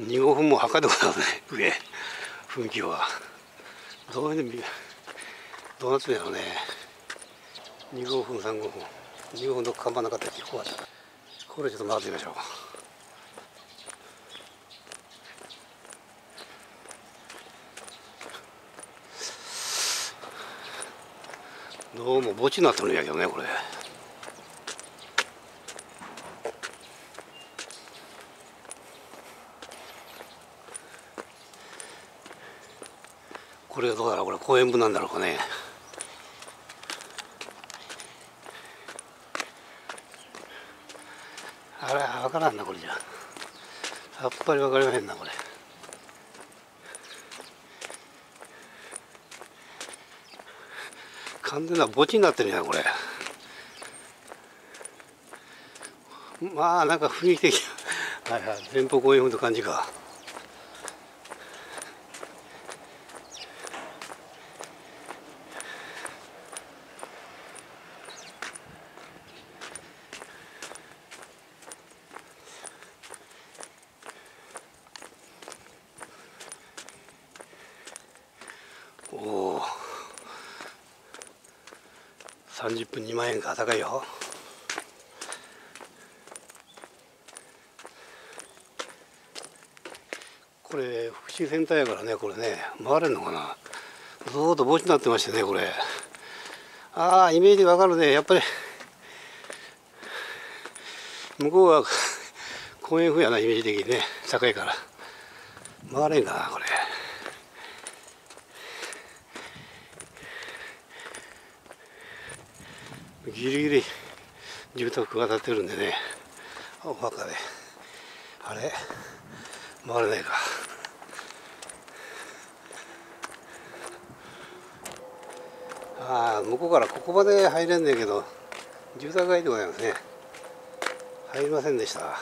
2、5分も測ってことだね、上、雰囲気は。どういうふうに、どうなってんだろうね。2、5分、3、5分。2、5分どっか看板なかったっけここれちょっと回ってみましょう。どうも墓地になってるんやけどねこれこれがどうだろうこれ公園部なんだろうかね。あれ分からんなこれじゃ。さっぱり分かりませんなこれ。完全な墓地になってるやんこれ。まあなんか雰囲気的はいはい前方公園風の感じか。30分2万円か高いよ。これ福祉センターやからねこれね。回れるのかな。ずっと墓地になってましてねこれ。ああイメージわかるね。やっぱり向こうは公園風やなイメージ的にね。高いから。回れんかなこれ。ギリギリ住宅が建てるんでね。お墓であれ？回れないか。ああ向こうからここまで入れんねんけど住宅街でございますね。入りませんでした。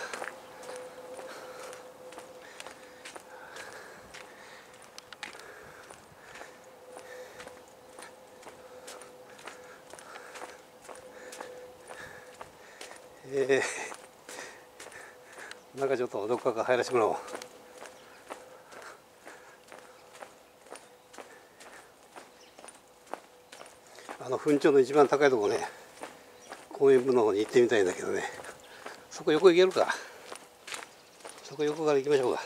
えー、なんかちょっとどっかから入らせてもらおう。あの墳頂の一番高いところね公園部の方に行ってみたいんだけどね。そこ横行けるか。そこ横から行きましょうか。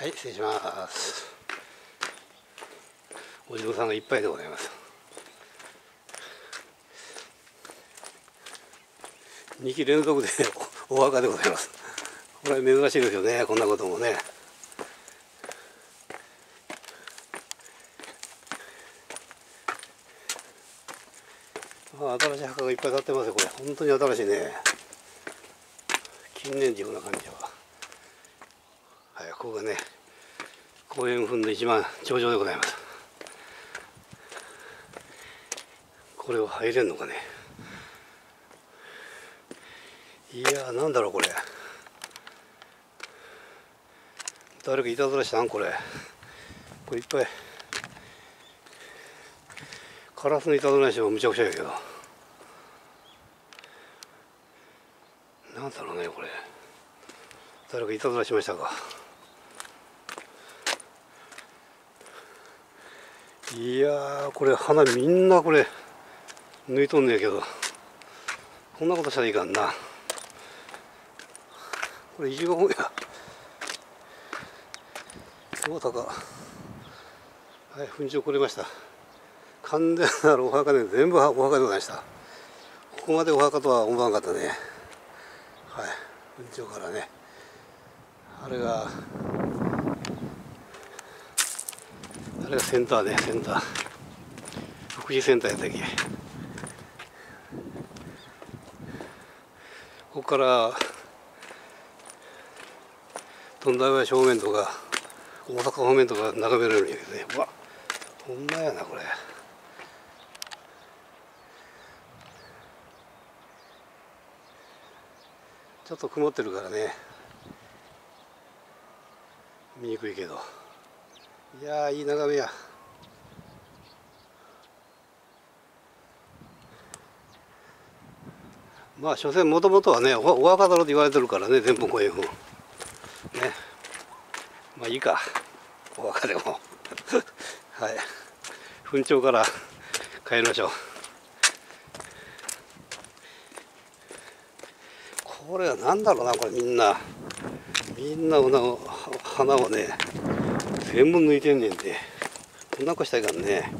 はい失礼します。お地蔵さんがいっぱいでございます。2期連続でお墓でございます。これ珍しいですよねこんなこともね。あ新しい墓がいっぱい建ってますよこれ。本当に新しいね。近年寺な感じは。はいここがね公園墳の一番頂上でございます。これを入れんのかね。いやーなんだろうこれ。誰かいたずらしたん？これ。これいっぱい。カラスのいたずらしてもむちゃくちゃやけど。なんだろうねこれ。誰かいたずらしましたか？いやこれ花みんなこれ抜いとんねんけどこんなことしたらいかんな。これ一番や。どうだかはい墳場来れました。完全なるお墓で全部お墓でございました。ここまでお墓とは思わなかったね。はい墳場からねあれがあれがセンターねセンター。福祉センターやったっけ。ここから。富田川正面とか大阪方面とか眺められるんやけどね。うわほんまやなこれ。ちょっと曇ってるからね。見にくいけど。いやいい眺めや。まあ所詮もともとはねおお墓だろと言われてるからね全部こういうふうね。まあいいか。お墓でも。はい。墳頂から帰りましょう。これは何だろうなこれみんな。みんな花をね全部抜いてんねんでこんなこしたいからね。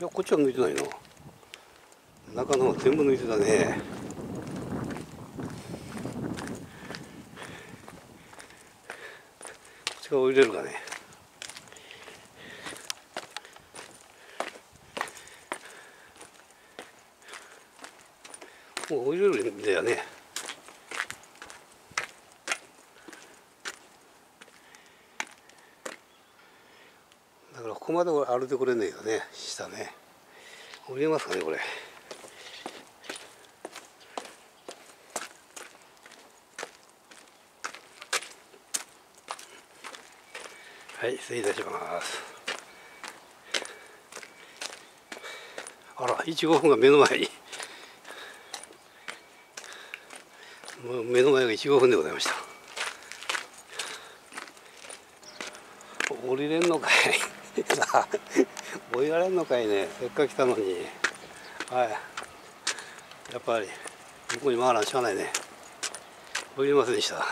いやこっちは抜いてないの。中の方全部抜いてたね。こっちが降りれるかね。もう降りれるんだよねだからここまで歩いてくれんねえよね。下ね。降りますかねこれ。はい失礼いたします。あら1号分が目の前に。もう目の前が1号分でございました。降りれんのかい。さあ降りられんのかいね。せっかく来たのに。はい。やっぱり向こうに回らんしゃあないね。降りれませんでした。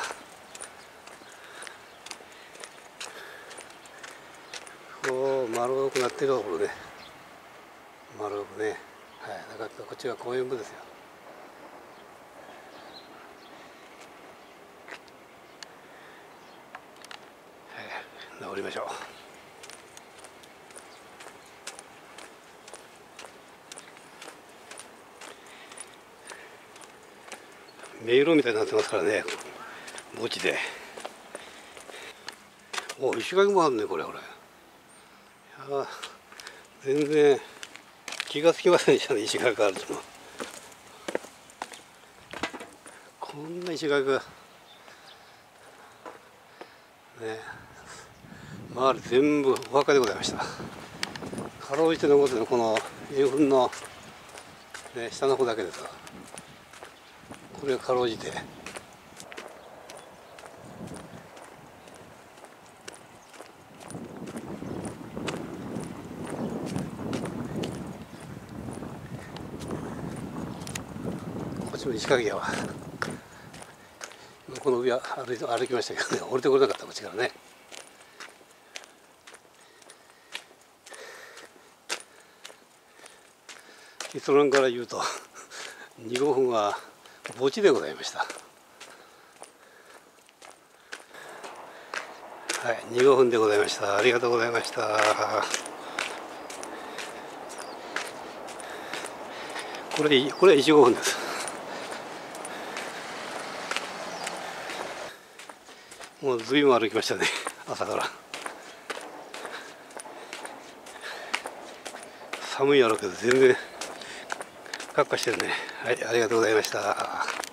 こう丸くなってるところね。丸くね。はい。だからこっちが公園部ですよ。はい。治りましょう。迷路みたいになってますからね。墓地で。お石垣もあるねこれこれいや全然気がつきませんでしたね石垣があるとこんな石垣が。ね。周り全部お墓でございました。かろうじて残ってるこの円墳の、ね、下の方だけですこれがかろうじて。こっちも石垣山この上歩い歩きましたけどね。降りてこれなかったこっちからね。結論から言うと2号分は墓地でございました。はい2号分でございました。ありがとうございました。これこれ1号分です。もう随分歩きましたね朝から。寒いやろうけど全然。カッカしてるね。はいありがとうございました。